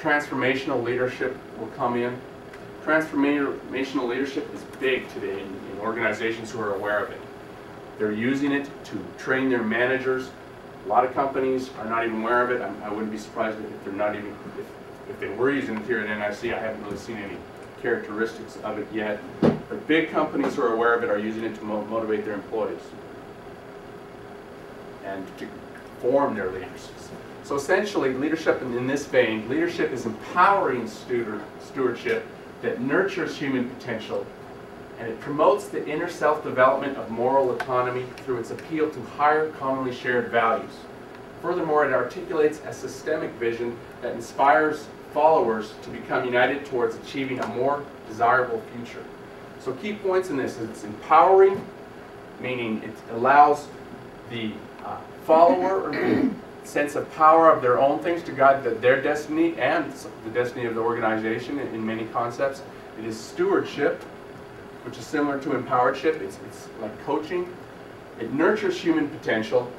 transformational leadership will come in. Transformational leadership is big today in, in organizations who are aware of it. They're using it to train their managers. A lot of companies are not even aware of it. I, I wouldn't be surprised if they're not even, if, if they were using it here at NIC, I haven't really seen any characteristics of it yet. But big companies who are aware of it are using it to mo motivate their employees and to form their leaders. So essentially, leadership in, in this vein, leadership is empowering steward, stewardship that nurtures human potential and it promotes the inner self-development of moral autonomy through its appeal to higher commonly shared values. Furthermore, it articulates a systemic vision that inspires followers to become united towards achieving a more desirable future. So key points in this is it's empowering, meaning it allows the uh, follower or sense of power of their own things to guide the, their destiny and the destiny of the organization in, in, many concepts. It is stewardship, which is similar to empoweredship. It's, it's like coaching. It nurtures human potential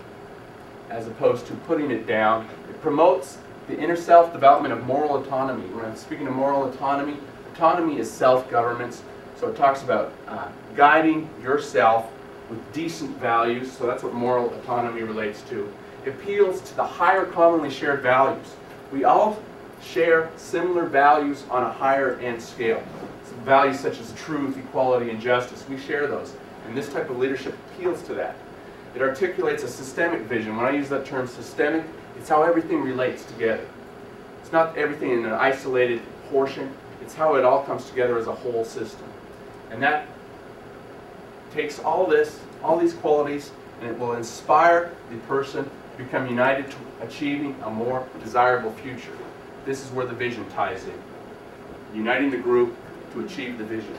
as opposed to putting it down. It promotes the inner self development of moral autonomy. When I'm speaking of moral autonomy, autonomy is self-governance. So it talks about uh, guiding yourself with decent values. So that's what moral autonomy relates to appeals to the higher commonly shared values. We all share similar values on a higher end scale. So values such as truth, equality, and justice, we share those. And this type of leadership appeals to that. It articulates a systemic vision. When I use that term systemic, it's how everything relates together. It's not everything in an isolated portion. It's how it all comes together as a whole system. And that takes all this, all these qualities, and it will inspire the person to become united to achieving a more desirable future. This is where the vision ties in. Uniting the group to achieve the vision.